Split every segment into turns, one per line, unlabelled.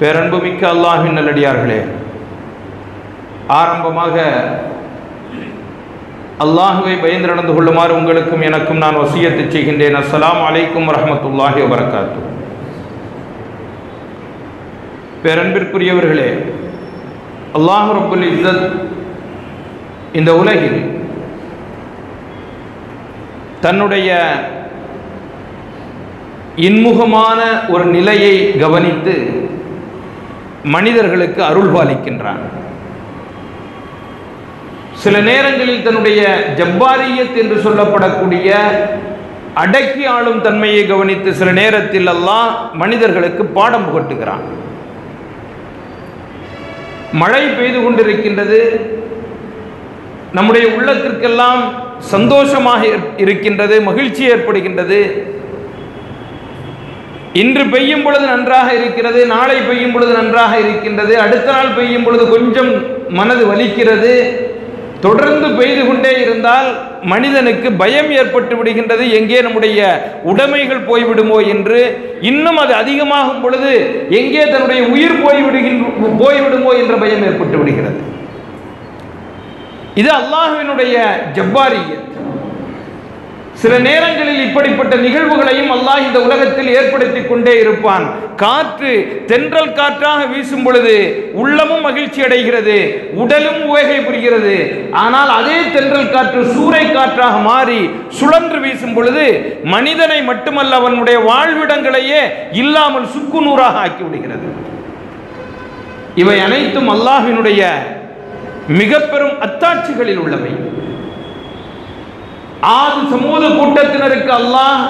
பேரன்புமிக்க அல்லாஹின் நல்லடியார்களே ஆரம்பமாக அல்லாஹுவை பயந்து நடந்து கொள்ளுமாறு உங்களுக்கும் எனக்கும் நான் வசியத்தை செய்கின்றேன். அஸ்லாம் அலைக்கும் வரஹ்மத்துல்லாஹி வரகாத்து பேரன்பிற்குரியவர்களே அல்லாஹ் ரப்புல் இஸ்ஸத் இந்த உலகில் தன்னுடைய இன்முகமான ஒரு நிலையை கவனித்து மனிதர்களுக்கு அருள் பாலிக்கின்றான். சில நேரங்களில் தன்னுடைய ஜப்பாரியத் என்று சொல்லப்படக்கூடிய அடக்கி ஆளும் தன்மையை கவனித்து சில நேரத்தில் அல்லாஹ் மனிதர்களுக்கு பாடம் புகட்டுகிறான். மழை பெய்து கொண்டிருக்கின்றது. நம்முடைய உள்ளத்திற்கெல்லாம் சந்தோஷமாக இருக்கின்றது மகிழ்ச்சி ஏற்படுகின்றது. இன்று பெய்யும் பொழுது நன்றாக இருக்கிறது நாளை பெய்யும் பொழுது நன்றாக இருக்கின்றது அடுத்த நாள் பெய்யும் பொழுது கொஞ்சம் மனது வலிக்கிறது. தொடர்ந்து பெய்து கொண்டே இருந்தால் மனிதனுக்கு பயம் ஏற்பட்டு விடுகின்றது. எங்கே நம்முடைய உடைமைகள் போய்விடுமோ என்று. இன்னும் அது அதிகமாகும் பொழுது எங்கே தன்னுடைய உயிர் போய்விடுகின்ற போய்விடுமோ என்ற பயம் ஏற்பட்டு விடுகிறது. இது அல்லாஹுவினுடைய ஜப்பாரியத் சில நேரங்களில் இப்படிப்பட்ட நிகழ்வுகளையும் அல்லாஹ் இந்த உலகத்தில் ஏற்படுத்தி கொண்டே இருப்பான். காற்று தென்றல் காற்றாக வீசும் பொழுது உள்ளமும் மகிழ்ச்சி அடைகிறது உடலும் உவகை புரிகிறது. ஆனால் அதே தென்றல் காற்று சூறை காற்றாக மாறி சுழன்று வீசும் பொழுது மனிதனை மட்டுமல்ல அவனுடைய வாழ்விடங்களையே இல்லாமல் சுக்கு நூறாக ஆக்கி விடுகிறது இவை அனைத்தும் அல்லாஹினுடைய மிக பெரும் அத்தாட்சிகளில் உள்ளவை. ஆது சமூக கூட்டத்தினருக்கு அல்லாஹ்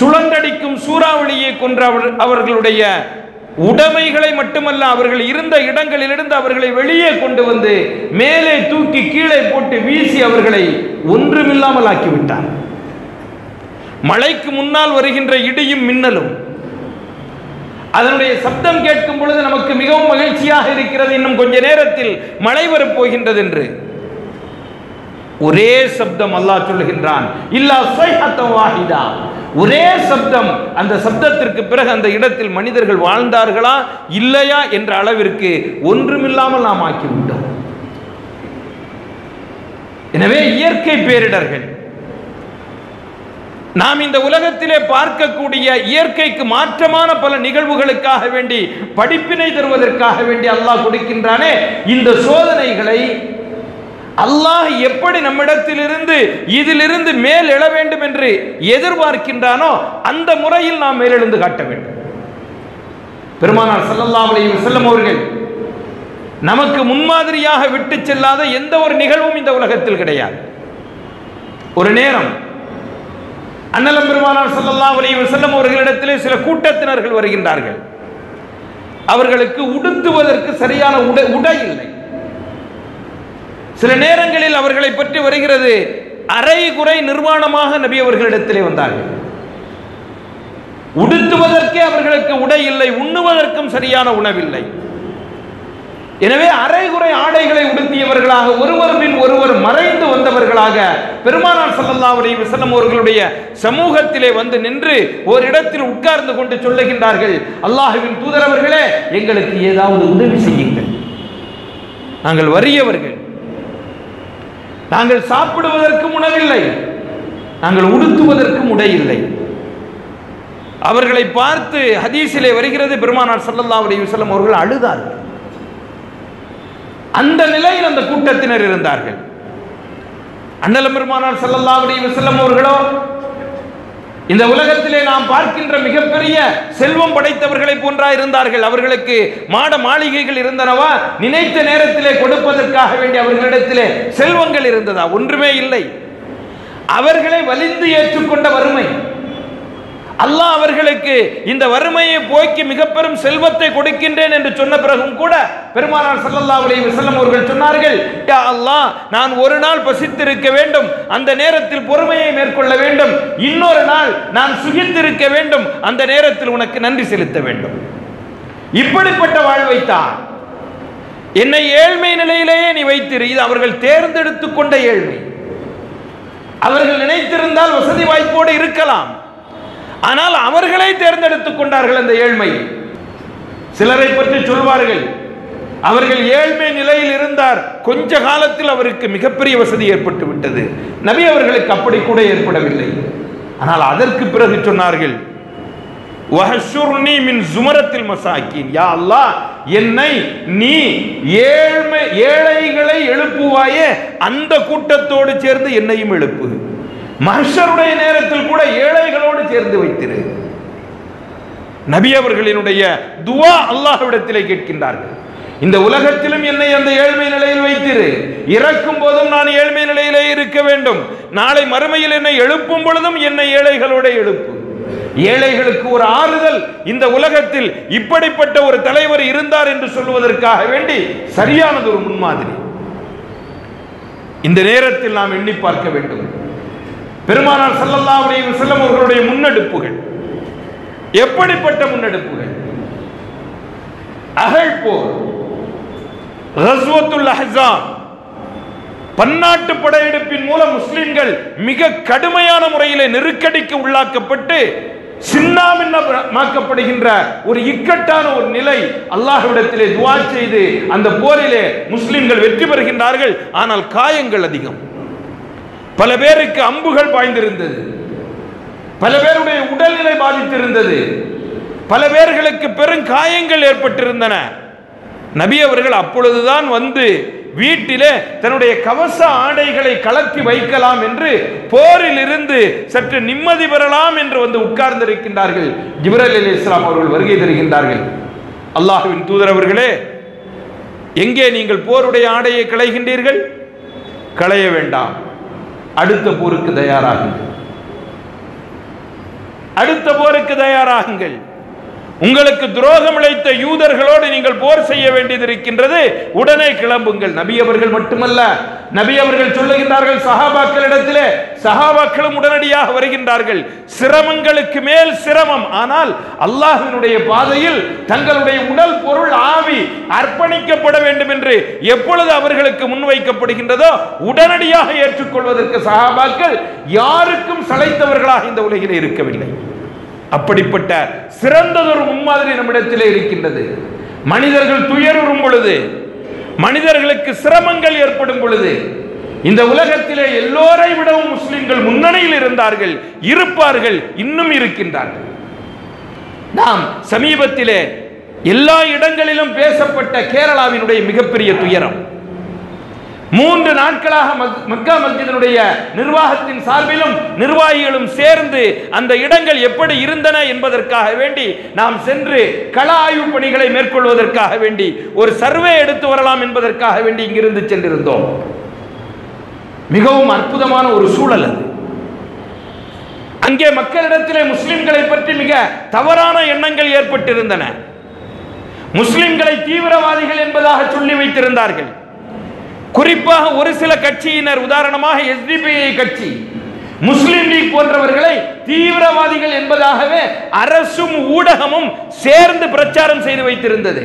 சுழன்றடிக்கும் சூறாவளியை கொன்ற அவர்- அவர்களுடைய உடைமைகளை மட்டுமல்ல அவர்கள் இருந்த இடங்களிலிருந்து அவர்களை வெளியே கொண்டு வந்து மேலே தூக்கி கீழே போட்டு வீசி அவர்களை ஒன்றுமில்லாமல் ஆக்கிவிட்டார். மழைக்கு முன்னால் வருகின்ற இடியும் மின்னலும் அதனுடைய சப்தம் கேட்கும் பொழுது நமக்கு மிகவும் மகிழ்ச்சியாக இருக்கிறது. இன்னும் கொஞ்ச நேரத்தில் மழை வரப்போகின்றது என்று ஒரே சப்தம் அல்லாஹ் சொல்லுகின்றான். இல்லா ஸைஹத்தன் வாஹிதா. ஒரே சப்தம் அந்த சப்தத்திற்கு பிறகு அந்த இடத்தில் மனிதர்கள் வாழ்ந்தார்களா? இல்லையா என்ற அளவிற்கு ஒன்றுமில்லாமல் நாம் ஆக்கிவிட்டோம். எனவே இயற்கை பேரிடர்கள். நாம் இந்த உலகத்திலே பார்க்கக்கூடிய இயற்கைக்கு மாற்றமான பல நிகழ்வுகளுக்காக வேண்டி படிப்பினை தருவதற்காக வேண்டி அல்லாஹ் கொடுக்கின்றானே இந்த சோதனைகளை அல்லாஹ் எப்படி நம்மிடத்திலிருந்து இதிலிருந்து மேல் எழ வேண்டும் என்று எதிர்பார்க்கின்றானோ அந்த முறையில் நாம் மேலெழுந்து காட்ட வேண்டும். பெருமானார் ஸல்லல்லாஹு அலையும் செல்லும் அவர்கள் நமக்கு முன்மாதிரியாக விட்டு செல்லாத எந்த ஒரு நிகழ்வும் இந்த உலகத்தில் கிடையாது. ஒரு நேரம் அண்ணலம் பெருமானார் ஸல்லல்லாஹு அலையும் செல்லும் அவர்களிடத்திலே சில கூட்டத்தினர்கள் வருகின்றார்கள். அவர்களுக்கு உடுத்துவதற்கு சரியான உடை உடை இல்லை. சில நேரங்களில் அவர்களை பற்றி வருகிறது அரை குறை நிர்வாணமாக நபி அவர்களிடத்திலே வந்தார்கள். உடுத்துவதற்கே அவர்களுக்கு உடை இல்லை உண்ணுவதற்கும் சரியான உணவில்லை. எனவே அரைகுறை ஆடைகளை உடுத்தியவர்களாக ஒருவர் பின் ஒருவர் மறைந்து வந்தவர்களாக பெருமானார் ஸல்லல்லாஹு அலி வஸல்லம் அவர்களுடைய சமூகத்திலே வந்து நின்று ஒரு இடத்தில் உட்கார்ந்து கொண்டு சொல்லுகின்றார்கள் அல்லாஹ்வின் தூதரவர்களே எங்களுக்கு ஏதாவது உதவி செய்யுங்கள். நாங்கள் வறியவர்கள். நாங்கள் சாப்பிடுவதற்கும் உணவில்லை. நாங்கள் உடுத்துவதற்கும் உடை இல்லை அவர்களை பார்த்து ஹதீஸிலே வருகிறது பெருமானார் சல்லல்லா அலி வல்லம் அவர்கள் அழுதார்கள். அந்த நிலையில் அந்த கூட்டத்தினர் இருந்தார்கள். அண்ணலம் பெருமானார் சல்லல்லா அலி வல்லம் அவர்களோ இந்த உலகத்திலே நாம் பார்க்கின்ற மிகப்பெரிய செல்வம் படைத்தவர்களை போன்றா இருந்தார்கள் அவர்களுக்கு மாட மாளிகைகள் இருந்தனவா? நினைத்த நேரத்திலே கொடுப்பதற்காக வேண்டிய அவர்களிடத்திலே செல்வங்கள் இருந்ததா? ஒன்றுமே இல்லை. அவர்களை வலிந்து ஏற்றுக்கொண்ட வறுமை. அல்லாஹ் அவர்களுக்கு இந்த வறுமையை போக்கி மிக பெரும் செல்வத்தை கொடுக்கின்றேன் என்று சொன்ன பிறகும் கூட பெருமானார் சல்லல்லா அலி வசல்லம் அவர்கள் சொன்னார்கள் அல்லாஹ் நான் ஒரு நாள் பசித்திருக்க வேண்டும் அந்த நேரத்தில் பொறுமையை மேற்கொள்ள வேண்டும். இன்னொரு நாள் நான் சுகித்திருக்க வேண்டும் அந்த நேரத்தில் உனக்கு நன்றி செலுத்த வேண்டும். இப்படிப்பட்ட வாழ்வைத்தான் என்னை ஏழ்மை நிலையிலேயே நீ வைத்திரு. இது அவர்கள் தேர்ந்தெடுத்துக் கொண்ட ஏழ்மை. அவர்கள் நினைத்திருந்தால் வசதி வாய்ப்போடு இருக்கலாம். ஆனால் அவர்களே தேர்ந்தெடுத்துக் கொண்டார்கள் அந்த ஏழ்மை. சிலரை பற்றி சொல்வார்கள் அவர்கள் ஏழ்மை நிலையில் இருந்தார் கொஞ்ச காலத்தில் அவருக்கு மிகப்பெரிய வசதி ஏற்பட்டு விட்டது. நபி அவர்களுக்கு அப்படி கூட ஏற்படவில்லை. ஆனால் அதற்கு பிறகு சொன்னார்கள் சுமரத்தில் மின் மசாக்கின். யா அல்லா என்னை நீ ஏழ்மை ஏழைகளை எழுப்புவாயே அந்த கூட்டத்தோடு சேர்ந்து என்னையும் எழுப்பு. மனுஷருடைய நேரத்தில் கூட ஏழைகளோடு சேர்ந்து வைத்திரு. நபி அவர்களினுடைய துவா அல்லாஹ்விடத்திலே கேட்கின்றார்கள். இந்த உலகத்திலும் என்னை அந்த ஏழ்மை நிலையில் வைத்திரு. இறக்கும் போதும் நான் ஏழ்மை நிலையிலே இருக்க வேண்டும். நாளை மறுமையில் என்னை எழுப்பும் பொழுதும் என்னை ஏழைகளோட எழுப்பு. ஏழைகளுக்கு ஒரு ஆறுதல் இந்த உலகத்தில் இப்படிப்பட்ட ஒரு தலைவர் இருந்தார் என்று சொல்வதற்காக வேண்டி சரியானது ஒரு முன்மாதிரி. இந்த நேரத்தில் நாம் எண்ணி பார்க்க வேண்டும். பெருமானார் ஸல்லல்லாஹு அலைஹி வஸல்லம் அவர்களுடைய முன்னெடுப்புகள். எப்படிப்பட்ட முன்னெடுப்புகள்? அகழ் போர் ரஸ்வத்துல் அஹ்ஸாப் பன்னாட்டு படையெடுப்பின் மூலம் முஸ்லிம்கள் மிக கடுமையான முறையில் நெருக்கடிக்கு உள்ளாக்கப்பட்டு சின்னாமின்னமாக்கப்படுகின்ற ஒரு இக்கட்டான ஒரு நிலை அல்லாஹ்விடத்திலே துவா செய்து அந்த போரிலே முஸ்லிம்கள் வெற்றி பெறுகின்றார்கள். ஆனால் காயங்கள் அதிகம். பல பேருக்கு அம்புகள் பாய்ந்திருந்தது. பல பேருடைய உடல்நிலை பாதித்திருந்தது. பல பேர்களுக்கு பெரும் காயங்கள் ஏற்பட்டிருந்தன. நபி அவர்கள் அப்பொழுதுதான் வந்து வீட்டிலே தன்னுடைய கவச ஆடைகளை கலத்தி வைக்கலாம் என்று போரில் இருந்து சற்று நிம்மதி பெறலாம் என்று வந்து உட்கார்ந்திருக்கின்றார்கள். ஜிப்ரல் அலி இஸ்லாம் அவர்கள் வருகை தருகின்றார்கள். அல்லாஹுவின் தூதர் அவர்களே எங்கே நீங்கள் போருடைய ஆடையை களைகின்றீர்கள்? களைய வேண்டாம். அடுத்த போருக்கு தயாராகுங்கள். அடுத்த போருக்கு தயாராகுங்கள். உங்களுக்கு துரோகம் இழைத்த யூதர்களோடு நீங்கள் போர் செய்ய வேண்டியது இருக்கின்றது உடனே கிளம்புங்கள். நபி அவர்கள் மட்டுமல்ல நபி அவர்கள் சொல்லுகின்றார்கள் சஹாபாக்களிடத்திலே சஹாபாக்களும் உடனடியாக வருகின்றார்கள். சிரமங்களுக்கு மேல் சிரமம் ஆனால் அல்லாஹினுடைய பாதையில் தங்களுடைய உடல் பொருள் ஆவி அர்ப்பணிக்கப்பட வேண்டும் என்று எப்பொழுது அவர்களுக்கு முன்வைக்கப்படுகின்றதோ உடனடியாக ஏற்றுக்கொள்வதற்கு சஹாபாக்கள் யாருக்கும் சளைத்தவர்களாக இந்த உலகிலே இருக்கவில்லை. அப்படிப்பட்ட சிறந்ததொரு முன்மாதிரி நம்மிடத்திலே இருக்கின்றது. மனிதர்கள் துயருறும் பொழுது மனிதர்களுக்கு சிரமங்கள் ஏற்படும் பொழுது இந்த உலகத்திலே எல்லோரை விடவும் முஸ்லிம்கள் முன்னணியில் இருந்தார்கள் இருப்பார்கள் இன்னும் இருக்கின்றார்கள். நாம் சமீபத்திலே எல்லா இடங்களிலும் பேசப்பட்ட கேரளாவினுடைய மிகப்பெரிய துயரம். மூன்று நாட்களாக மக்- மக்கா மஸ்ஜிதனுடைய நிர்வாகத்தின் சார்பிலும் நிர்வாகிகளும் சேர்ந்து அந்த இடங்கள் எப்படி இருந்தன என்பதற்காக வேண்டி நாம் சென்று கள ஆய்வு பணிகளை மேற்கொள்வதற்காக வேண்டி ஒரு சர்வே எடுத்து வரலாம் என்பதற்காக வேண்டி இங்கிருந்து சென்றிருந்தோம். மிகவும் அற்புதமான ஒரு சூழல் அது. அங்கே மக்களிடத்திலே முஸ்லிம்களை பற்றி மிக தவறான எண்ணங்கள் ஏற்பட்டிருந்தன. முஸ்லிம்களை தீவிரவாதிகள் என்பதாக சொல்லி வைத்திருந்தார்கள். குறிப்பாக ஒரு சில கட்சியினர் உதாரணமாக எஸ்டிபிஐ கட்சி முஸ்லிம் லீக் போன்றவர்களை தீவிரவாதிகள் என்பதாகவே அரசும் ஊடகமும் சேர்ந்து பிரச்சாரம் செய்து வைத்திருந்தது.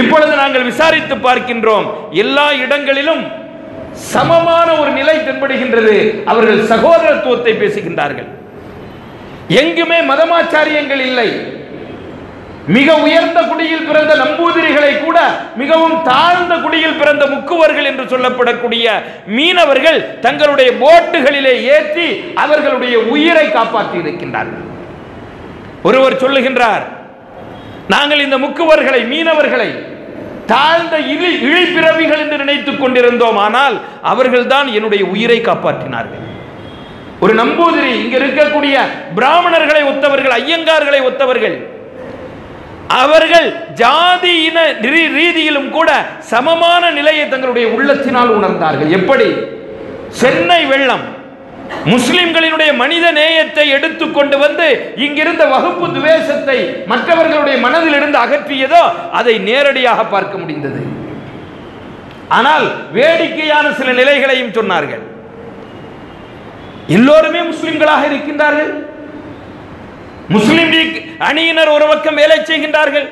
இப்பொழுது நாங்கள் விசாரித்து பார்க்கின்றோம் எல்லா இடங்களிலும் சமமான ஒரு நிலை தென்படுகின்றது. அவர்கள் சகோதரத்துவத்தை பேசுகின்றார்கள். எங்குமே மதமாச்சாரியங்கள் இல்லை. மிக உயர்ந்த குடியில் பிறந்த நம்பூதிரிகளை கூட மிகவும் தாழ்ந்த குடியில் பிறந்த முக்குவர்கள் என்று சொல்லப்படக்கூடிய மீனவர்கள் தங்களுடைய போட்டுகளிலே ஏற்றி அவர்களுடைய உயிரை காப்பாற்றி இருக்கின்றார்கள். ஒருவர் சொல்லுகின்றார் நாங்கள் இந்த முக்குவர்களை மீனவர்களை தாழ்ந்த இழி இழிப்பிறவிகள் என்று நினைத்துக் கொண்டிருந்தோம். ஆனால் அவர்கள்தான் என்னுடைய உயிரை காப்பாற்றினார்கள். ஒரு நம்பூதிரி இங்க இருக்கக்கூடிய பிராமணர்களை ஒத்தவர்கள் ஐயங்கார்களை ஒத்தவர்கள் அவர்கள் ஜாதி இன ரீதியிலும் கூட சமமான நிலையை தங்களுடைய உள்ளத்தினால் உணர்ந்தார்கள். எப்படி? சென்னை வெள்ளம். முஸ்லிம்களினுடைய மனித நேயத்தை எடுத்துக்கொண்டு வந்து இங்கிருந்த வகுப்பு துவேஷத்தை மற்றவர்களுடைய மனதில் இருந்து அகற்றியதோ அதை நேரடியாக பார்க்க முடிந்தது. ஆனால் வேடிக்கையான சில நிலைகளையும் சொன்னார்கள். எல்லோருமே முஸ்லிம்களாக இருக்கின்றார்கள். முஸ்லிம் லீக் அணியினர் ஒரு பக்கம் வேலை செய்கின்றார்கள்.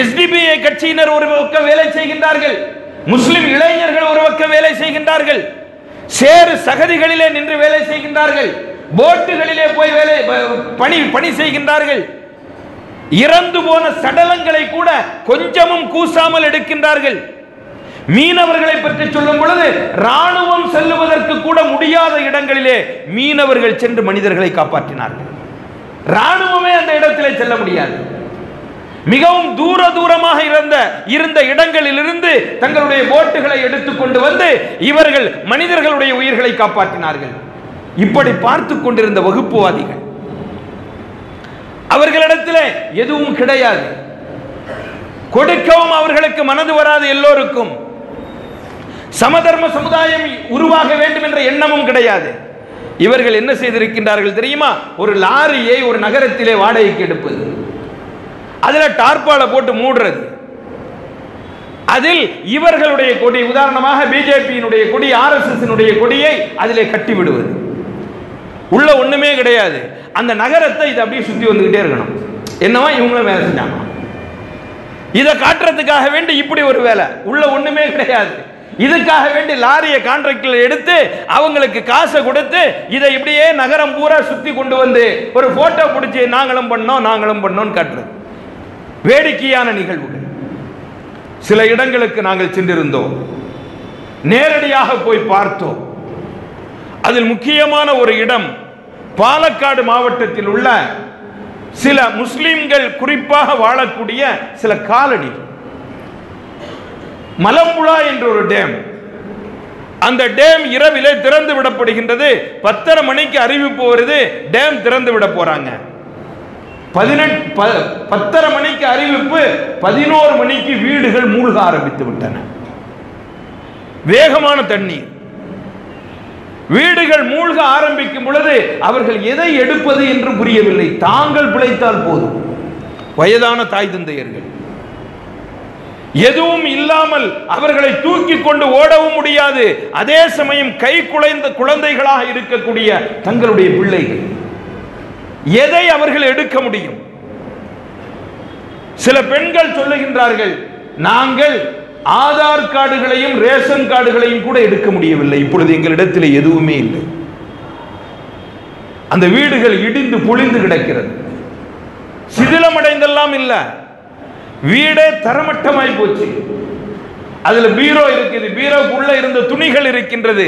எஸ்டிபிஐ கட்சியினர் ஒரு பக்கம் வேலை செய்கின்றார்கள். முஸ்லிம் இளைஞர்கள் ஒரு பக்கம் வேலை செய்கின்றார்கள். சேறு சகதிகளிலே நின்று வேலை செய்கின்றார்கள். போட்டுகளிலே போய் வேலை பணி பணி செய்கின்றார்கள். இறந்து போன சடலங்களை கூட கொஞ்சமும் கூசாமல் எடுக்கின்றார்கள். மீனவர்களை பற்றி சொல்லும் பொழுது ராணுவம் செல்லுவதற்கு கூட முடியாத இடங்களிலே மீனவர்கள் சென்று மனிதர்களை காப்பாற்றினார்கள். ராணுவமே அந்த இடத்திலே செல்ல முடியாது. மிகவும் தூர தூரமாக இருந்த இருந்த இடங்களிலிருந்து தங்களுடைய போட்டுகளை எடுத்துக்கொண்டு வந்து இவர்கள் மனிதர்களுடைய உயிர்களை காப்பாற்றினார்கள். இப்படி பார்த்து கொண்டிருந்த வகுப்புவாதிகள். அவர்களிடத்தில் எதுவும் கிடையாது. கொடுக்கவும் அவர்களுக்கு மனது வராது எல்லோருக்கும். சமதர்ம சமுதாயம் உருவாக வேண்டும் என்ற எண்ணமும் கிடையாது. இவர்கள் என்ன செய்திருக்கின்றார்கள் தெரியுமா? ஒரு லாரியை ஒரு நகரத்திலே வாடகைக்கு எடுப்பது. அதில் டார்பால போட்டு மூடுறது. அதில் இவர்களுடைய கொடி உதாரணமாக பிஜேபியினுடைய கொடி ஆர்எஸ்எஸ் கொடியை அதிலே கட்டி விடுவது உள்ள ஒண்ணுமே கிடையாது. அந்த நகரத்தை இதை அப்படியே சுத்தி வந்துகிட்டே இருக்கணும். என்னவா? இவங்களும் வேலை செஞ்சாங்க இதை காட்டுறதுக்காக வேண்டி இப்படி ஒரு வேலை. உள்ள ஒண்ணுமே கிடையாது. இதுக்காக வேண்டி லாரியை கான்ட்ராக்டில் எடுத்து அவங்களுக்கு காசை கொடுத்து இதை இப்படியே நகரம் பூரா சுத்தி கொண்டு வந்து ஒரு ஃபோட்டோ பிடிச்சி நாங்களும் பண்ணோம் நாங்களும் பண்ணோம்னு காட்டுறது. வேடிக்கையான நிகழ்வுகள். சில இடங்களுக்கு நாங்கள் சென்றிருந்தோம். நேரடியாக போய் பார்த்தோம். அதில் முக்கியமான ஒரு இடம் பாலக்காடு மாவட்டத்தில் உள்ள சில முஸ்லிம்கள் குறிப்பாக வாழக்கூடிய சில காலனி மலம்புழா என்ற ஒரு டேம் அந்த டேம் இரவிலே திறந்து விடப்படுகின்றது. பத்தரை மணிக்கு அறிவிப்பு வருது டேம் திறந்து விட போறாங்க. பதினெட்டு ப- பத்தரை மணிக்கு அறிவிப்பு பதினோரு மணிக்கு வீடுகள் மூழ்க ஆரம்பித்து விட்டன. வேகமான தண்ணீர். வீடுகள் மூழ்க ஆரம்பிக்கும் பொழுது அவர்கள் எதை எடுப்பது என்று புரியவில்லை. தாங்கள் பிழைத்தால் போதும். வயதான தாய் தந்தையர்கள். எதுவும் இல்லாமல் அவர்களை தூக்கி கொண்டு ஓடவும் முடியாது. அதே சமயம் கை குலைந்த குழந்தைகளாக இருக்கக்கூடிய தங்களுடைய பிள்ளைகள். எதை அவர்கள் எடுக்க முடியும்? சில பெண்கள் சொல்லுகின்றார்கள் நாங்கள் ஆதார் கார்டுகளையும் ரேஷன் கார்டுகளையும் கூட எடுக்க முடியவில்லை. இப்பொழுது எங்களிடத்தில் எதுவுமே இல்லை. அந்த வீடுகள் இடிந்து பொழிந்து கிடக்கிறது. சிதிலமடைந்தெல்லாம் இல்லை. வீடே தரமட்டமாய் போச்சு. அதுல பீரோ இருக்குது பீரோக்குள்ள இருந்த துணிகள் இருக்கின்றது.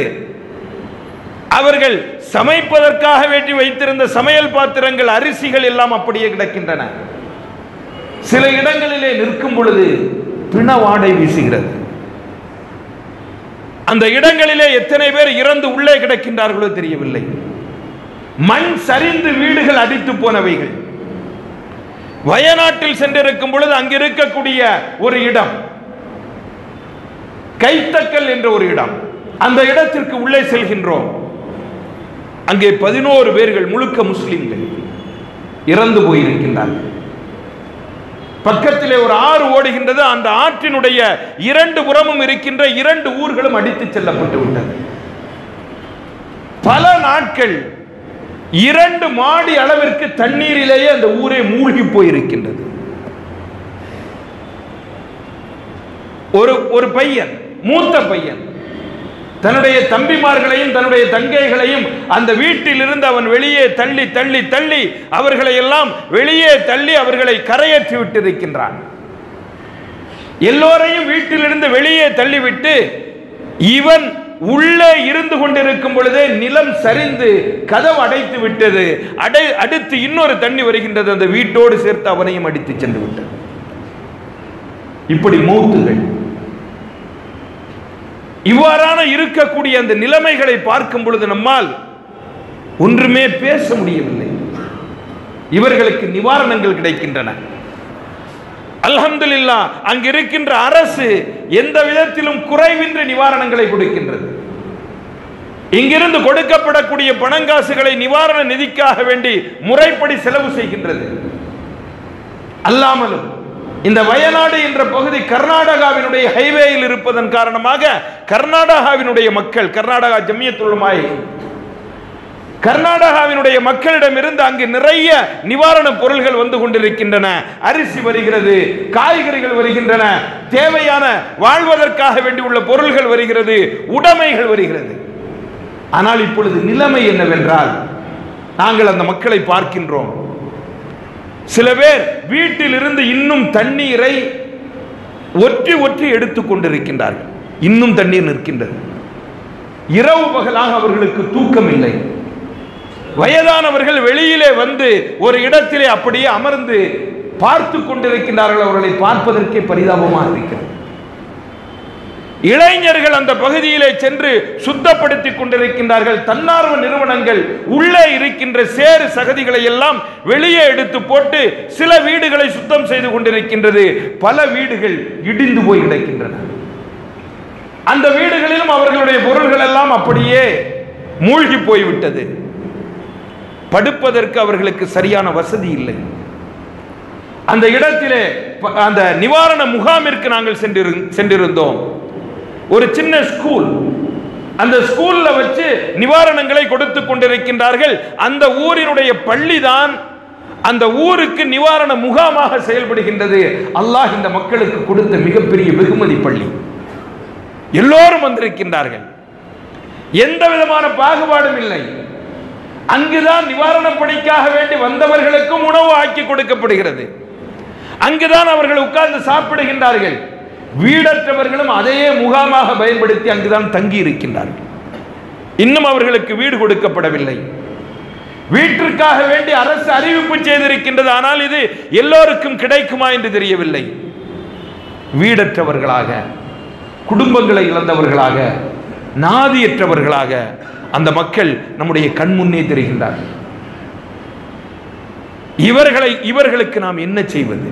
அவர்கள் சமைப்பதற்காக வேண்டி வைத்திருந்த சமையல் பாத்திரங்கள் அரிசிகள் எல்லாம் அப்படியே கிடக்கின்றன. சில இடங்களிலே நிற்கும் பொழுது பிண வாடை வீசுகிறது. அந்த இடங்களிலே எத்தனை பேர் இறந்து உள்ளே கிடக்கின்றார்களோ தெரியவில்லை. மண் சரிந்து வீடுகள் அடித்து போனவைகள். வயநாட்டில் சென்றிருக்கும் பொழுது அங்கு இருக்கக்கூடிய ஒரு இடம். கைத்தக்கல் என்ற ஒரு இடம். அந்த இடத்திற்கு உள்ளே செல்கின்றோம். அங்கே பதினோரு பேர்கள் முழுக்க முஸ்லிம்கள் இறந்து போயிருக்கின்றார்கள். பக்கத்திலே ஒரு ஆறு ஓடுகின்றது. அந்த ஆற்றினுடைய இரண்டு புறமும் இருக்கின்ற இரண்டு ஊர்களும் அடித்து செல்லப்பட்டு விட்டது. பல நாட்கள் இரண்டு மாடி அளவிற்கு தண்ணீரிலேயே அந்த ஊரே மூழ்கி போயிருக்கின்றது. ஒரு ஒரு பையன் மூத்த பையன் தன்னுடைய தம்பிமார்களையும் தன்னுடைய தங்கைகளையும் அந்த வீட்டில் இருந்து அவன் வெளியே தள்ளி தள்ளி தள்ளி அவர்களை எல்லாம் வெளியே தள்ளி அவர்களை கரையேற்றி விட்டிருக்கின்றான். எல்லோரையும் வீட்டிலிருந்து வெளியே தள்ளிவிட்டு இவன் உள்ளே இருந்து கொண்டிருக்கும் பொழுதே நிலம் சரிந்து கதவு அடைத்து விட்டது. அடை அடுத்து இன்னொரு தண்ணி வருகின்றது. அந்த வீட்டோடு சேர்த்து அவனையும் அடித்து சென்று விட்டது. இப்படி மூத்துகள் இவ்வாறான இருக்கக்கூடிய அந்த நிலைமைகளை பார்க்கும் பொழுது நம்மால் ஒன்றுமே பேச முடியவில்லை. இவர்களுக்கு நிவாரணங்கள் கிடைக்கின்றன. அல்ஹம்துலில்லா அங்கு இருக்கின்ற அரசு எந்த விதத்திலும் குறைவின்றி நிவாரணங்களை கொடுக்கின்றது. இங்கிருந்து கொடுக்கப்படக்கூடிய பணங்காசுகளை நிவாரண நிதிக்காக வேண்டி முறைப்படி செலவு செய்கின்றது. அல்லாமலும் இந்த வயநாடு என்ற பகுதி கர்நாடகாவினுடைய ஹைவேயில் இருப்பதன் காரணமாக கர்நாடகாவினுடைய மக்கள் கர்நாடகா ஜம்மியத்துலமாய் கர்நாடகாவினுடைய மக்களிடமிருந்து அங்கு நிறைய நிவாரண பொருள்கள் வந்து கொண்டிருக்கின்றன. அரிசி வருகிறது காய்கறிகள் வருகின்றன தேவையான வாழ்வதற்காக வேண்டியுள்ள பொருள்கள் வருகிறது உடைமைகள் வருகிறது. ஆனால் இப்பொழுது நிலைமை என்னவென்றால் நாங்கள் அந்த மக்களை பார்க்கின்றோம். சில பேர் வீட்டிலிருந்து இன்னும் தண்ணீரை ஒற்றி ஒற்றி எடுத்துக் கொண்டிருக்கின்றார்கள். இன்னும் தண்ணீர் நிற்கின்றது. இரவு பகலாக அவர்களுக்கு தூக்கம் இல்லை வயதானவர்கள் வெளியிலே வந்து ஒரு இடத்திலே அப்படியே அமர்ந்து பார்த்து கொண்டிருக்கின்றார்கள். அவர்களை பார்ப்பதற்கே பரிதாபமாக இருக்கிறது. இளைஞர்கள் அந்த பகுதியிலே சென்று சுத்தப்படுத்திக் கொண்டிருக்கின்றார்கள். தன்னார்வ நிறுவனங்கள் உள்ளே இருக்கின்ற சேறு சகதிகளை எல்லாம் வெளியே எடுத்து போட்டு சில வீடுகளை சுத்தம் செய்து கொண்டிருக்கின்றது. பல வீடுகள் இடிந்து போய் கிடக்கின்றன. அந்த வீடுகளிலும் அவர்களுடைய பொருள்கள் எல்லாம் அப்படியே மூழ்கி போய்விட்டது. படுப்பதற்கு அவர்களுக்கு சரியான வசதி இல்லை. அந்த இடத்திலே ப- அந்த நிவாரண முகாமிற்கு நாங்கள் சென்றிரு சென்றிருந்தோம். ஒரு சின்ன ஸ்கூல் அந்த ஸ்கூல்ல வச்சு நிவாரணங்களை கொடுத்து கொண்டிருக்கின்றார்கள். அந்த ஊரினுடைய பள்ளி தான் அந்த ஊருக்கு நிவாரண முகாமாக செயல்படுகின்றது. அல்லாஹ் இந்த மக்களுக்கு கொடுத்த மிகப்பெரிய வெகுமதி பள்ளி. எல்லோரும் வந்திருக்கின்றார்கள். எந்த விதமான பாகுபாடும் இல்லை. அங்குதான் நிவாரணப் பணிக்காக வேண்டி வந்தவர்களுக்கும் உணவு ஆக்கி கொடுக்கப்படுகிறது. அங்குதான் அவர்கள் உட்கார்ந்து சாப்பிடுகின்றார்கள். வீடற்றவர்களும் அதையே முகாமாக பயன்படுத்தி அங்குதான் தங்கி இருக்கின்றார்கள் இன்னும் அவர்களுக்கு வீடு கொடுக்கப்படவில்லை. வீட்டிற்காக வேண்டி அரசு அறிவிப்பு செய்திருக்கின்றது. ஆனால் இது எல்லோருக்கும் கிடைக்குமா என்று தெரியவில்லை. வீடற்றவர்களாக குடும்பங்களை இழந்தவர்களாக நாதியற்றவர்களாக அந்த மக்கள் நம்முடைய கண் முன்னே தெரிகின்றார்கள். இவர்களை இவர்களுக்கு நாம் என்ன செய்வது?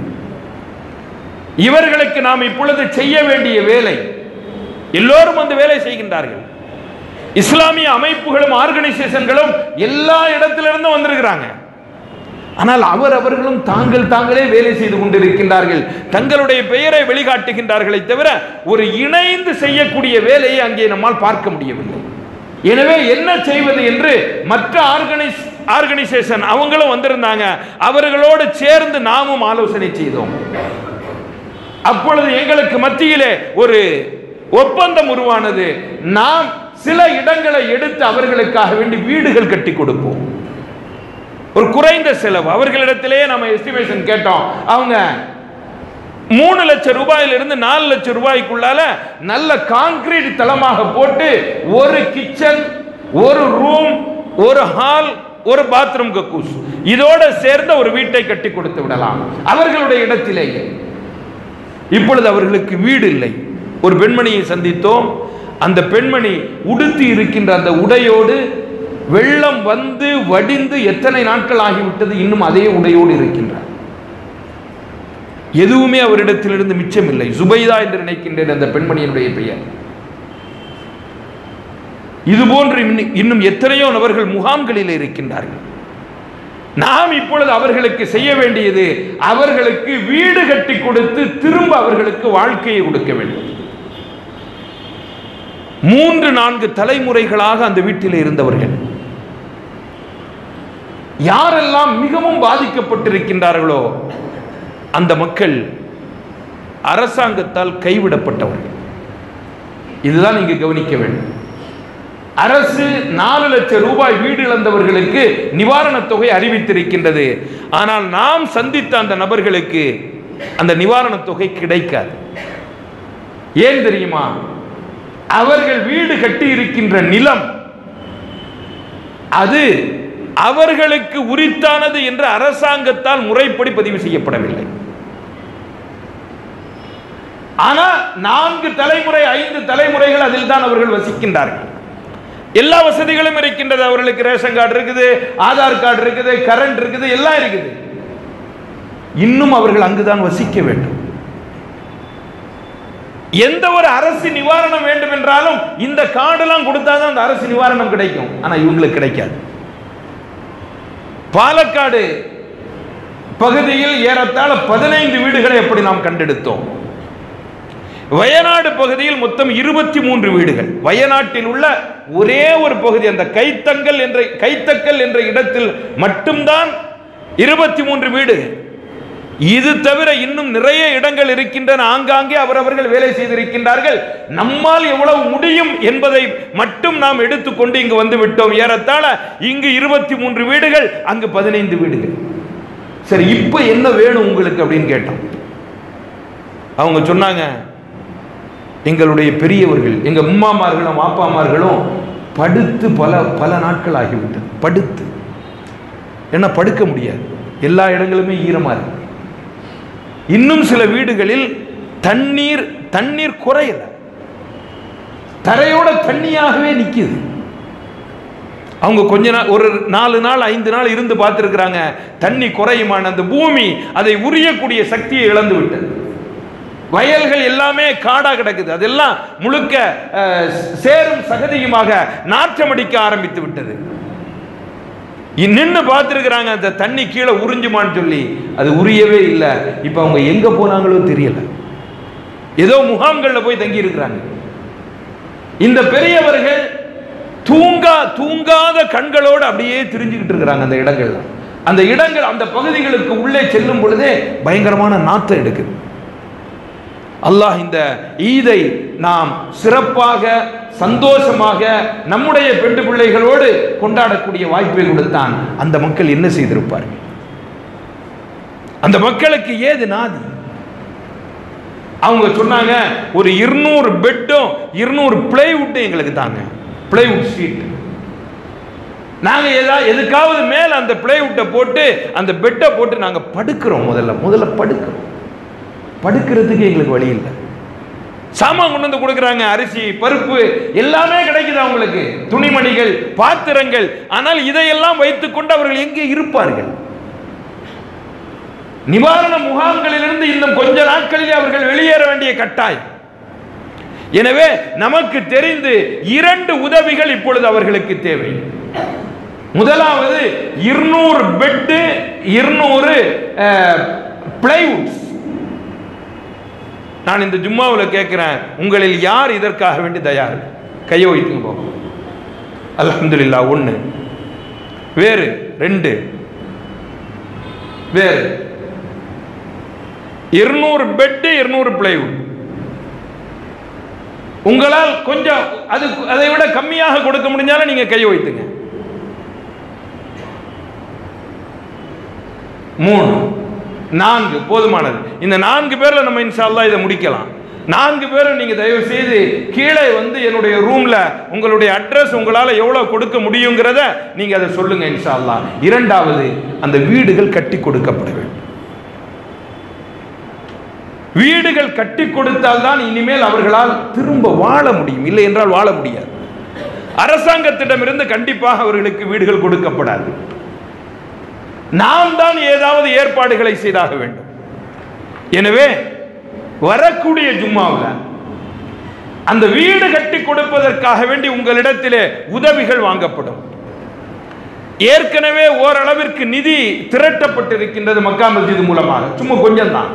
இவர்களுக்கு நாம் இப்பொழுது செய்ய வேண்டிய வேலை எல்லோரும் வந்து வேலை செய்கின்றார்கள். இஸ்லாமிய அமைப்புகளும் ஆர்கனைசேஷன்களும் எல்லா இடத்திலிருந்தும் வந்திருக்கிறாங்க. ஆனால் அவர் அவர்களும் தாங்கள் தாங்களே வேலை செய்து கொண்டிருக்கின்றார்கள். தங்களுடைய பெயரை வெளிக்காட்டுகின்றார்களே தவிர ஒரு இணைந்து செய்யக்கூடிய வேலையை அங்கே நம்மால் பார்க்க முடியவில்லை. எனவே என்ன செய்வது என்று மற்ற ஆர்கனைஸ் ஆர்கனைசேஷன் அவங்களும் வந்திருந்தாங்க. அவர்களோடு சேர்ந்து நாமும் ஆலோசனை செய்தோம். அப்பொழுது எங்களுக்கு மத்தியிலே ஒரு ஒப்பந்தம் உருவானது. நாம் சில இடங்களை எடுத்து அவர்களுக்காக வேண்டி வீடுகள் கட்டி கொடுப்போம். ஒரு குறைந்த செலவு. அவர்களிடத்திலேயே நம்ம எஸ்டிமேஷன் கேட்டோம். அவங்க மூணு லட்சம் ரூபாயிலிருந்து நாலு லட்சம் ரூபாய்க்குள்ளால நல்ல கான்கிரீட் தளமாக போட்டு ஒரு கிச்சன் ஒரு ரூம் ஒரு ஹால் ஒரு பாத்ரூம் கக்கூஸ் இதோட சேர்ந்த ஒரு வீட்டை கட்டி கொடுத்து விடலாம். அவர்களுடைய இடத்திலேயே. இப்பொழுது அவர்களுக்கு வீடு இல்லை. ஒரு பெண்மணியை சந்தித்தோம். அந்த பெண்மணி உடுத்தி இருக்கின்ற அந்த உடையோடு வெள்ளம் வந்து வடிந்து எத்தனை நாட்கள் ஆகிவிட்டது இன்னும் அதே உடையோடு இருக்கின்றார். எதுவுமே அவரிடத்திலிருந்து மிச்சம் இல்லை சுபைதா என்று நினைக்கின்றேன் அந்த பெண்மணியினுடைய பெயர். இதுபோன்று போன்று இன்னும் எத்தனையோ நபர்கள் முகாம்களில் இருக்கின்றார்கள். நாம் இப்பொழுது அவர்களுக்கு செய்ய வேண்டியது அவர்களுக்கு வீடு கட்டி கொடுத்து திரும்ப அவர்களுக்கு வாழ்க்கையை கொடுக்க வேண்டும். மூன்று நான்கு தலைமுறைகளாக அந்த வீட்டில் இருந்தவர்கள். யாரெல்லாம் மிகவும் பாதிக்கப்பட்டிருக்கின்றார்களோ அந்த மக்கள் அரசாங்கத்தால் கைவிடப்பட்டவர்கள். இதுதான் இங்கு கவனிக்க வேண்டும். அரசு நாலு லட்சம் ரூபாய் வீடு இழந்தவர்களுக்கு நிவாரணத் தொகை அறிவித்திருக்கின்றது. ஆனால் நாம் சந்தித்த அந்த நபர்களுக்கு அந்த நிவாரணத் தொகை கிடைக்காது. ஏன் தெரியுமா? அவர்கள் வீடு கட்டி இருக்கின்ற நிலம் அது அவர்களுக்கு உரித்தானது என்று அரசாங்கத்தால் முறைப்படி பதிவு செய்யப்படவில்லை. ஆனால் நான்கு தலைமுறை ஐந்து தலைமுறைகள் அதில் தான் அவர்கள் வசிக்கின்றார்கள். எல்லா வசதிகளும் இருக்கின்றது. அவர்களுக்கு ரேஷன் கார்டு இருக்குது ஆதார் கார்டு இருக்குது கரண்ட் இருக்குது எல்லாம் இருக்குது. இன்னும் அவர்கள் அங்குதான் வசிக்க வேண்டும். எந்த ஒரு அரசு நிவாரணம் வேண்டும் என்றாலும் இந்த கார்டெல்லாம் கொடுத்தாதான் அந்த அரசு நிவாரணம் கிடைக்கும். ஆனா இவங்களுக்கு கிடைக்காது. பாலக்காடு பகுதியில் ஏறத்தாழ பதினைந்து வீடுகளை எப்படி நாம் கண்டெடுத்தோம்? வயநாடு பகுதியில் மொத்தம் இருபத்தி மூன்று வீடுகள். வயநாட்டில் உள்ள ஒரே ஒரு பகுதி அந்த கைத்தங்கல் என்ற கைத்தக்கல் என்ற இடத்தில் மட்டும்தான் இருபத்தி மூன்று வீடு. இது தவிர இன்னும் நிறைய இடங்கள் இருக்கின்றன. ஆங்காங்கே அவரவர்கள் வேலை செய்திருக்கின்றார்கள். நம்மால் எவ்வளவு முடியும் என்பதை மட்டும் நாம் எடுத்துக்கொண்டு இங்கு வந்து விட்டோம் ஏறத்தாழ இங்கு இருபத்தி மூன்று வீடுகள் அங்கு பதினைந்து வீடுகள். சரி இப்போ என்ன வேணும் உங்களுக்கு அப்படின்னு கேட்டோம். அவங்க சொன்னாங்க எங்களுடைய பெரியவர்கள் எங்கள் உம்மாமார்களும் வாப்பாமார்களும் படுத்து பல பல நாட்கள் ஆகிவிட்டது படுத்து. என்ன படுக்க முடியாது. எல்லா இடங்களுமே ஈரமாக இருக்கு. இன்னும் சில வீடுகளில் தண்ணீர் தண்ணீர் குறையல. தரையோட தண்ணியாகவே நிற்குது அவங்க கொஞ்ச நாள் ஒரு நாலு நாள் ஐந்து நாள் இருந்து பார்த்துருக்குறாங்க தண்ணி குறையுமான அந்த பூமி அதை உரியக்கூடிய சக்தியை இழந்து விட்டது வயல்கள் எல்லாமே காடா கிடக்குது. அதெல்லாம் முழுக்க சேரும் சகதியுமாக நாற்றமடிக்க ஆரம்பித்து விட்டது. நின்று பார்த்துருக்குறாங்க அந்த தண்ணி கீழே உறிஞ்சுமான்னு சொல்லி. அது உரியவே இல்லை. இப்போ அவங்க எங்க போனாங்களோ தெரியல. ஏதோ முகாம்களில் போய் தங்கி இருக்கிறாங்க இந்த பெரியவர்கள் தூங்கா தூங்காத கண்களோடு அப்படியே திரிஞ்சுக்கிட்டு இருக்கிறாங்க அந்த இடங்கள்ல. அந்த இடங்கள் அந்த பகுதிகளுக்கு உள்ளே செல்லும் பொழுதே பயங்கரமான நாற்றம் எடுக்குது. அல்லாஹ் இந்த ஈதை நாம் சிறப்பாக சந்தோஷமாக நம்முடைய பெண்டு பிள்ளைகளோடு கொண்டாடக்கூடிய வாய்ப்பை கொடுத்தான். அந்த மக்கள் என்ன செய்திருப்பார்கள் அந்த மக்களுக்கு ஏது நாதி? அவங்க சொன்னாங்க ஒரு இருநூறு பெட்டும் இருநூறு பிளைவுட்டும் எங்களுக்கு தாங்க. பிளைவுட் ஷீட் நாங்க ஏதா எதுக்காவது மேல அந்த பிளைவுட்டை போட்டு அந்த பெட்டை போட்டு நாங்க படுக்கிறோம் முதல்ல. முதல்ல படுக்கிறோம். படுக்கிறதுக்கு எங்களுக்கு வழி இல்லை. சாமான் கொண்டு வந்து கொடுக்குறாங்க அரிசி பருப்பு எல்லாமே கிடைக்குது அவங்களுக்கு. துணிமணிகள் பாத்திரங்கள். ஆனால் இதையெல்லாம் வைத்துக்கொண்டு அவர்கள் எங்கே இருப்பார்கள்? நிவாரண முகாம்களிலிருந்து இன்னும் கொஞ்ச நாட்களிலே அவர்கள் வெளியேற வேண்டிய கட்டாயம். எனவே நமக்கு தெரிந்து இரண்டு உதவிகள் இப்பொழுது அவர்களுக்கு தேவை. முதலாவது இருநூறு பெட்டு இருநூறு பிளைவுட்ஸ் நான் இந்த ஜும்மாவில் கேட்குறேன் உங்களில் யார் இதற்காக வேண்டி தயார்? கையை வைத்துங்க போகும் அலமதுல்லா ஒன்று வேறு ரெண்டு. வேறு. இருநூறு பெட்டு இருநூறு பிளைவுட் உங்களால் கொஞ்சம் அது அதை விட கம்மியாக கொடுக்க முடிஞ்சாலும் நீங்கள் கையை வைத்துங்க. மூணு. நான்கு போதுமானது. இந்த நான்கு பேரில் நம்ம இன்ஷா இதை முடிக்கலாம். நான்கு பேரும் நீங்கள் தயவு செய்து கீழே வந்து என்னுடைய ரூமில் உங்களுடைய அட்ரஸ் உங்களால் எவ்வளோ கொடுக்க முடியுங்கிறத நீங்கள் அதை சொல்லுங்கள் இன்ஷால்லா இரண்டாவது அந்த வீடுகள் கட்டி கொடுக்கப்பட வேண்டும். வீடுகள் கட்டி கொடுத்தால் தான் இனிமேல் அவர்களால் திரும்ப வாழ முடியும். இல்லை என்றால் வாழ முடியாது. அரசாங்கத்திடமிருந்து கண்டிப்பாக அவர்களுக்கு வீடுகள் கொடுக்கப்படாது. நாம் தான் ஏதாவது ஏற்பாடுகளை செய்தாக வேண்டும். எனவே வரக்கூடிய ஜும்மாவில் அந்த வீடு கட்டி கொடுப்பதற்காக வேண்டி உங்களிடத்திலே உதவிகள் வாங்கப்படும். ஏற்கனவே ஓரளவிற்கு நிதி திரட்டப்பட்டிருக்கின்றது மக்கா மஸ்ஜித் மூலமாக. சும்மா கொஞ்சம் தான்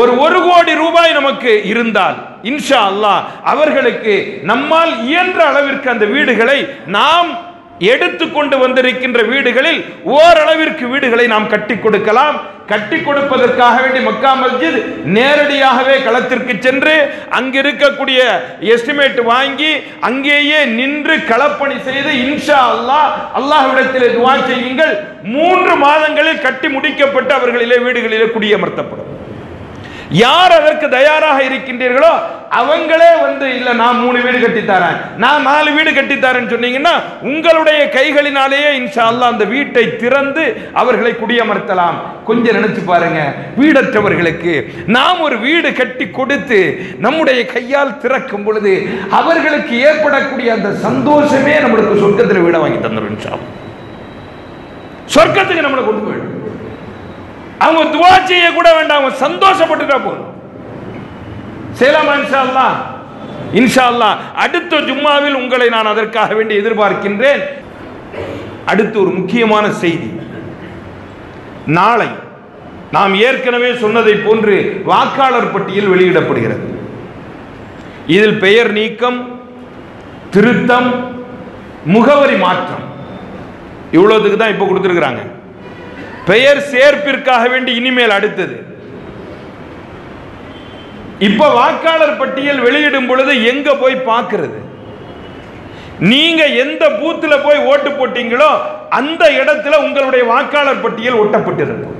ஒரு ஒரு கோடி ரூபாய் நமக்கு இருந்தால் இன்ஷா அல்லாஹ் அவர்களுக்கு நம்மால் இயன்ற அளவிற்கு அந்த வீடுகளை நாம் எடுத்துக்கொண்டு வந்திருக்கின்ற வீடுகளில் ஓரளவிற்கு வீடுகளை நாம் கட்டி கொடுக்கலாம். கட்டி கொடுப்பதற்காக வேண்டி மக்கா மஸ்ஜித் நேரடியாகவே களத்திற்கு சென்று அங்கு இருக்கக்கூடிய எஸ்டிமேட் வாங்கி அங்கேயே நின்று களப்பணி செய்து இன்ஷா அல்லாஹ் அல்லாஹ்விடத்தில் துவா செய்யுங்கள். மூன்று மாதங்களில் கட்டி முடிக்கப்பட்டு அவர்களிலே வீடுகளிலே குடியமர்த்தப்படும். யார் அதற்கு தயாராக இருக்கின்றீர்களோ அவங்களே வந்து இல்லை நான் மூணு வீடு கட்டித்தரேன். நான் நாலு வீடு கட்டித்தாரேன்னு சொன்னீங்கன்னா உங்களுடைய கைகளினாலேயே இன்ஷா அல்லாஹ் அந்த வீட்டை திறந்து அவர்களை குடியமர்த்தலாம். கொஞ்சம் நினைச்சு பாருங்க வீடற்றவர்களுக்கு நாம் ஒரு வீடு கட்டி கொடுத்து நம்முடைய கையால் திறக்கும் பொழுது அவர்களுக்கு ஏற்படக்கூடிய அந்த சந்தோஷமே நம்மளுக்கு சொர்க்கத்தில் வீடை வாங்கி தந்துடும் இன்ஷா சொர்க்கத்துக்கு நம்மளை கொண்டு போயிடும். அவங்க துவா செய்ய கூட வேண்டாம் அவங்க சந்தோஷப்பட்டுட்டா போதும். செய்யலாமா இன்ஷா அல்லாஹ் இன்ஷா அல்லாஹ் அடுத்த ஜும்மாவில் உங்களை நான் அதற்காக வேண்டி எதிர்பார்க்கின்றேன். அடுத்து ஒரு முக்கியமான செய்தி. நாளை நாம் ஏற்கனவே சொன்னதை போன்று வாக்காளர் பட்டியல் வெளியிடப்படுகிறது. இதில் பெயர் நீக்கம் திருத்தம் முகவரி மாற்றம். இவ்வளோத்துக்கு தான் இப்போ கொடுத்துருக்குறாங்க. பெயர் சேர்ப்பிற்காக வேண்டி இனிமேல் அடுத்தது. இப்ப வாக்காளர் பட்டியல் வெளியிடும் பொழுது எங்க போய் பார்க்கிறது? நீங்க எந்த பூத்துல போய் ஓட்டு போட்டீங்களோ அந்த இடத்துல உங்களுடைய வாக்காளர் பட்டியல் ஒட்டப்பட்டிருக்கும்.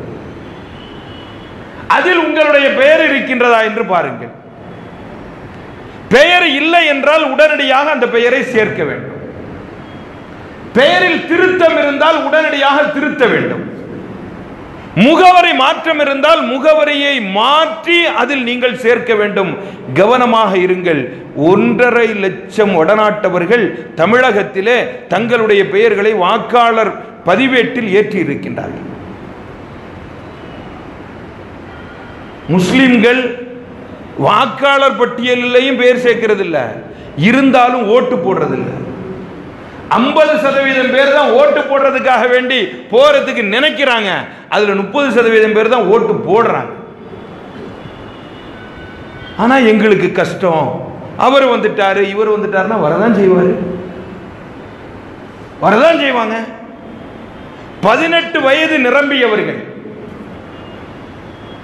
அதில் உங்களுடைய பெயர் இருக்கின்றதா என்று பாருங்கள். பெயர் இல்லை என்றால் உடனடியாக அந்த பெயரை சேர்க்க வேண்டும். பெயரில் திருத்தம் இருந்தால் உடனடியாக திருத்த வேண்டும். முகவரி மாற்றம் இருந்தால் முகவரியை மாற்றி அதில் நீங்கள் சேர்க்க வேண்டும். கவனமாக இருங்கள். ஒன்றரை லட்சம் வடநாட்டவர்கள் தமிழகத்திலே தங்களுடைய பெயர்களை வாக்காளர் பதிவேட்டில் ஏற்றி இருக்கின்றார்கள் முஸ்லிம்கள் வாக்காளர் பட்டியலிலையும் பெயர் சேர்க்கிறதில்லை. இருந்தாலும் ஓட்டு போடுறதில்லை. ஐம்பது சதவீதம் பேர் தான் ஓட்டு போடுறதுக்காக வேண்டி போறதுக்கு நினைக்கிறாங்க. அதுல முப்பது சதவீதம் பேர் தான் ஓட்டு போடுறாங்க. ஆனா எங்களுக்கு கஷ்டம். அவர் வந்துட்டாரு இவர் வந்துட்டாருன்னா வரதான் செய்வாரு. வரதான் செய்வாங்க. பதினெட்டு வயது நிரம்பியவர்கள்.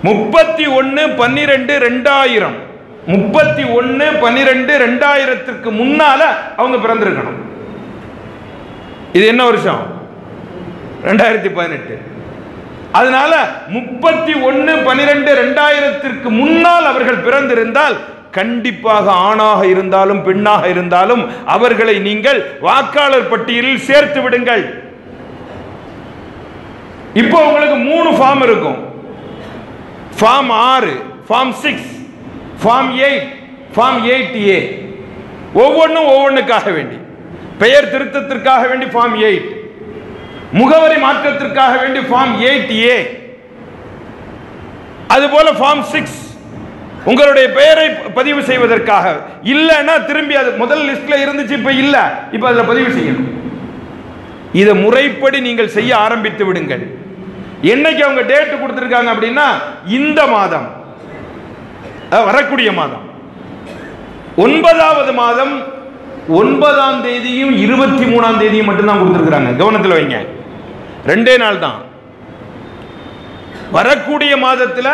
முப்பத்தி ஒன்று பன்னிரெண்டு ரெண்டாயிரம். முப்பத்தி ஒன்று பன்னிரெண்டு ரெண்டாயிரத்திற்கு முன்னால அவங்க பிறந்திருக்கணும். இது என்ன வருஷம்? ரெண்டாயிரத்தி பதினெட்டு. அதனால முப்பத்தி ஒன்று பன்னிரெண்டு ரெண்டாயிரத்திற்கு முன்னால் அவர்கள் பிறந்திருந்தால் கண்டிப்பாக ஆணாக இருந்தாலும் பெண்ணாக இருந்தாலும் அவர்களை நீங்கள் வாக்காளர் பட்டியலில் சேர்த்து விடுங்கள். இப்போ உங்களுக்கு மூணு ஃபார்ம் இருக்கும். ஃபார்ம் ஆறு form six form eight form eight A ஒவ்வொன்றும் ஒவ்வொன்றுக்காக வேண்டி. பெயர் திருத்தத்திற்காக வேண்டி ஃபார்ம் எயிட் முகவரி மாற்றத்திற்காக வேண்டி ஃபார்ம் எயிட் ஏ அதுபோல ஃபார்ம் சிக்ஸ் உங்களுடைய பெயரை பதிவு செய்வதற்காக. இல்லைன்னா திரும்பி அது முதல் லிஸ்ட்ல இருந்துச்சு இப்ப இல்ல. இப்ப அதுல பதிவு செய்யணும். இதை முறைப்படி நீங்கள் செய்ய ஆரம்பித்து விடுங்கள். என்னைக்கு அவங்க டேட் கொடுத்துருக்காங்க அப்படின்னா இந்த மாதம். வரக்கூடிய மாதம். ஒன்பதாவது மாதம் ஒன்பதாம் தேதியும் இருபத்தி மூணாம் தேதியும் மட்டும்தான் கொடுத்துருக்குறாங்க. கவனத்தில் வைங்க. ரெண்டே நாள் தான் வரக்கூடிய மாதத்தில்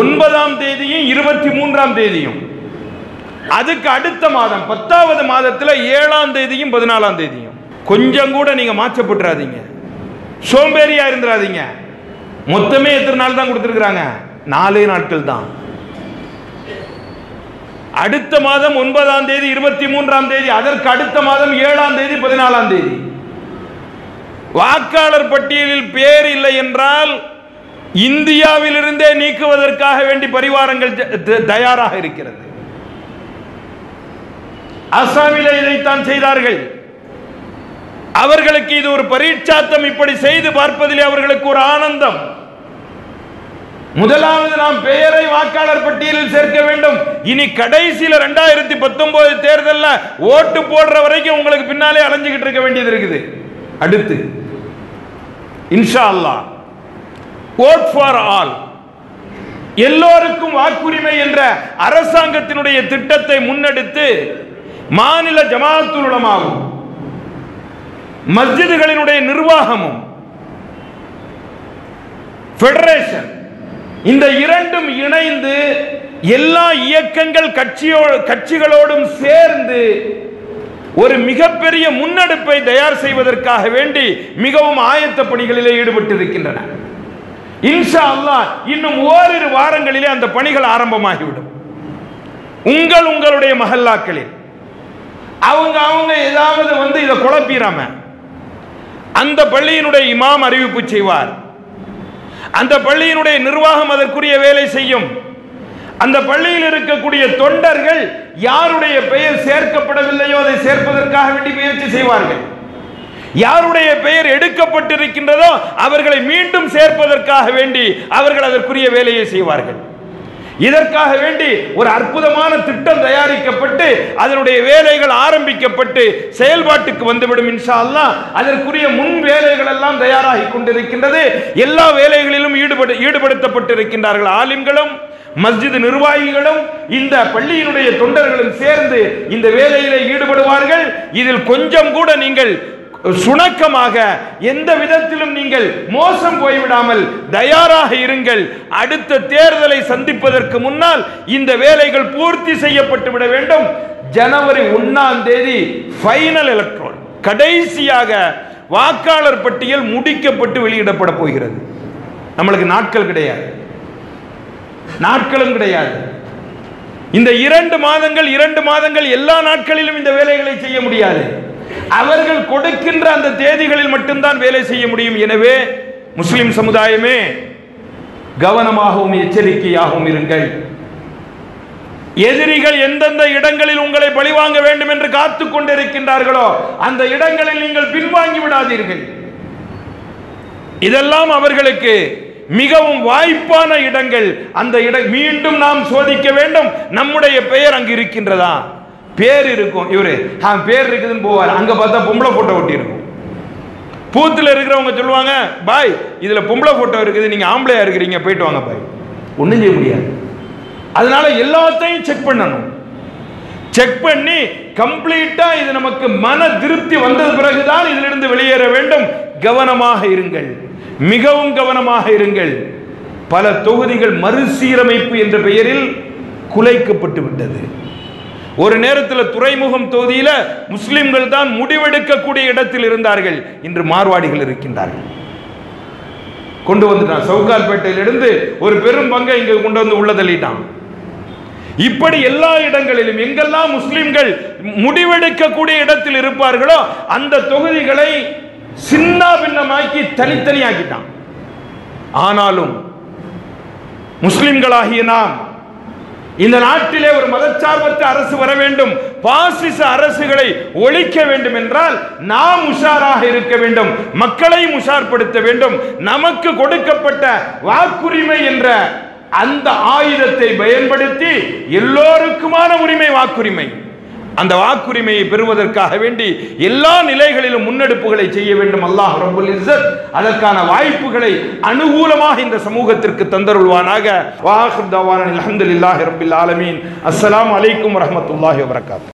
ஒன்பதாம் தேதியும் இருபத்தி மூன்றாம் தேதியும். அதுக்கு அடுத்த மாதம் பத்தாவது மாதத்தில் ஏழாம் தேதியும் பதினாலாம் தேதியும். கொஞ்சம் கூட நீங்கள் மாற்றப்பட்டுறாதீங்க. சோம்பேறியாக இருந்துடாதீங்க மொத்தமே எத்தனை நாள் தான் கொடுத்துருக்குறாங்க? நாலே நாட்கள் தான் அடுத்த மாதம் ஒன்பதாம் தேதி இருபத்தி மூன்றாம் தேதி அதற்கு அடுத்த மாதம் ஏழாம் தேதி பதினாலாம் தேதி. வாக்காளர் பட்டியலில் பேர் இல்லை என்றால் இந்தியாவிலிருந்தே நீக்குவதற்காக வேண்டி பரிவாரங்கள் த- தயாராக இருக்கிறது. அசாமிலே இதைத்தான் செய்தார்கள். அவர்களுக்கு இது ஒரு பரீட்சாத்தம் இப்படி செய்து பார்ப்பதிலே அவர்களுக்கு ஒரு ஆனந்தம். முதலாவது நாம் பெயரை வாக்காளர் பட்டியலில் சேர்க்க வேண்டும். இனி கடைசியில் ரெண்டாயிரத்தி பத்தொன்பது தேர்தலில் ஓட்டு போடுற வரைக்கும் உங்களுக்கு பின்னாலே அலைஞ்சுக்கிட்டு இருக்க வேண்டியது இருக்குது. அடுத்து இன்ஷா அல்லாஹ் ஓட் ஃபார் ஆல் எல்லோருக்கும் வாக்குரிமை என்ற அரசாங்கத்தினுடைய திட்டத்தை முன்னெடுத்து மாநில ஜமாத்துல் மஸ்ஜிதுகளினுடைய நிர்வாகமும் ஃபெடரேஷன் இந்த இரண்டும் இணைந்து எல்லா இயக்கங்கள் கட்சியோ கட்சிகளோடும் சேர்ந்து ஒரு மிகப்பெரிய முன்னெடுப்பை தயார் செய்வதற்காக வேண்டி மிகவும் ஆயத்த பணிகளிலே ஈடுபட்டிருக்கின்றன. இன்ஷா அல்லாஹ் இன்னும் ஓரிரு வாரங்களிலே அந்த பணிகள் ஆரம்பமாகிவிடும். உங்கள் உங்களுடைய மஹல்லாக்களில். அவங்க அவங்க ஏதாவது வந்து இதை குழப்பிடாம அந்த பள்ளியினுடைய இமாம் அறிவிப்பு செய்வார். அந்த பள்ளியினுடைய நிர்வாகம் அதற்குரிய வேலை செய்யும். அந்த பள்ளியில் இருக்கக்கூடிய தொண்டர்கள் யாருடைய பெயர் சேர்க்கப்படவில்லையோ அதை சேர்ப்பதற்காக வேண்டி முயற்சி செய்வார்கள். யாருடைய பெயர் எடுக்கப்பட்டிருக்கின்றதோ அவர்களை மீண்டும் சேர்ப்பதற்காக வேண்டி அவர்கள் அதற்குரிய வேலையை செய்வார்கள். இதற்காக வேண்டி ஒரு அற்புதமான திட்டம் தயாரிக்கப்பட்டு அதனுடைய வேலைகள் ஆரம்பிக்கப்பட்டு செயல்பாட்டுக்கு வந்துவிடும் இன்ஷா அல்லாஹ் அதற்குரிய முன் வேலைகள் எல்லாம் தயாராகி கொண்டிருக்கின்றது. எல்லா வேலைகளிலும் ஈடுபடு ஈடுபடுத்தப்பட்டிருக்கின்றார்கள் ஆலிம்களும் மஸ்ஜித் நிர்வாகிகளும் இந்த பள்ளியினுடைய தொண்டர்களும் சேர்ந்து இந்த வேலையிலே ஈடுபடுவார்கள். இதில் கொஞ்சம் கூட நீங்கள் சுணக்கமாக எந்த விதத்திலும் நீங்கள் மோசம் போய்விடாமல் தயாராக இருங்கள். அடுத்த தேர்தலை சந்திப்பதற்கு முன்னால் இந்த வேலைகள் பூர்த்தி செய்யப்பட்டு விட வேண்டும். ஜனவரி ஒன்னாம் தேதி ஃபைனல் எலக்ட்ரோல் கடைசியாக வாக்காளர் பட்டியல் முடிக்கப்பட்டு வெளியிடப்பட போகிறது. நம்மளுக்கு நாட்கள் கிடையாது. நாட்களும் கிடையாது. இந்த இரண்டு மாதங்கள் இரண்டு மாதங்கள் எல்லா நாட்களிலும் இந்த வேலைகளை செய்ய முடியாது. அவர்கள் கொடுக்கின்ற அந்த தேதிகளில் மட்டும்தான் வேலை செய்ய முடியும். எனவே முஸ்லிம் சமுதாயமே கவனமாகவும் எச்சரிக்கையாகவும் இருங்கள். எதிரிகள் எந்தெந்த இடங்களில் உங்களை பழிவாங்க வேண்டும் என்று காத்துக் கொண்டிருக்கின்றார்களோ அந்த இடங்களில் நீங்கள் பின்வாங்கி விடாதீர்கள். இதெல்லாம் அவர்களுக்கு மிகவும் வாய்ப்பான இடங்கள். அந்த இடம் மீண்டும் நாம் சோதிக்க வேண்டும். நம்முடைய பெயர் அங்கு இருக்கின்றதா? பேர் இருக்கும். இவரு ஆ பேர் இருக்குதுன்னு போவார். அங்கே பார்த்தா பொம்பளை ஃபோட்டோ ஒட்டி இருக்கும் பூத்தில் இருக்கிறவங்க சொல்லுவாங்க பாய் இதில் பொம்பளை ஃபோட்டோ இருக்குது நீங்கள் ஆம்பளையாக இருக்கிறீங்க போயிட்டு வாங்க பாய். ஒன்றும் செய்ய முடியாது. அதனால எல்லாத்தையும் செக் பண்ணணும். செக் பண்ணி கம்ப்ளீட்டாக இது நமக்கு மன திருப்தி வந்தது பிறகுதான் இதிலிருந்து வெளியேற வேண்டும். கவனமாக இருங்கள். மிகவும் கவனமாக இருங்கள். பல தொகுதிகள் மறுசீரமைப்பு என்ற பெயரில் குலைக்கப்பட்டு விட்டது ஒரு நேரத்தில் துறைமுகம் தொகுதியில் முஸ்லிம்கள் தான் முடிவெடுக்கக்கூடிய இடத்தில் இருந்தார்கள். இன்று மார்வாடிகள் இருக்கின்றார்கள். கொண்டு வந்துட்டான். சவுகால்பேட்டையிலிருந்து ஒரு பெரும் பங்கை இங்கே கொண்டு வந்து உள்ள தள்ளிட்டான். இப்படி எல்லா இடங்களிலும் எங்கெல்லாம் முஸ்லிம்கள் முடிவெடுக்கக்கூடிய இடத்தில் இருப்பார்களோ அந்த தொகுதிகளை சின்ன பின்னமாக்கி தனித்தனியாக்கிட்டான். ஆனாலும் முஸ்லிம்களாகிய நாம் இந்த நாட்டிலே ஒரு மதச்சார்பற்ற அரசு வர வேண்டும். பாசிச அரசுகளை ஒழிக்க வேண்டும் என்றால் நாம் உஷாராக இருக்க வேண்டும். மக்களை உஷார்படுத்த வேண்டும். நமக்கு கொடுக்கப்பட்ட வாக்குரிமை என்ற அந்த ஆயுதத்தை பயன்படுத்தி எல்லோருக்குமான உரிமை வாக்குரிமை. அந்த வாக்குரிமையை பெறுவதற்காக வேண்டி எல்லா நிலைகளிலும் முன்னெடுப்புகளை செய்ய வேண்டும். அல்லாஹ் ரபுல் இஸ்ஸத் அதற்கான வாய்ப்புகளை அனுகூலமாக இந்த சமூகத்திற்கு தந்தருள்வானாக. வாஹிர் தவான அல்ஹம்துலில்லாஹி ரப்பில் ஆலமீன். அஸ்ஸலாமு அலைக்கும் வரஹ்மத்துல்லாஹி வபரகாத்துஹு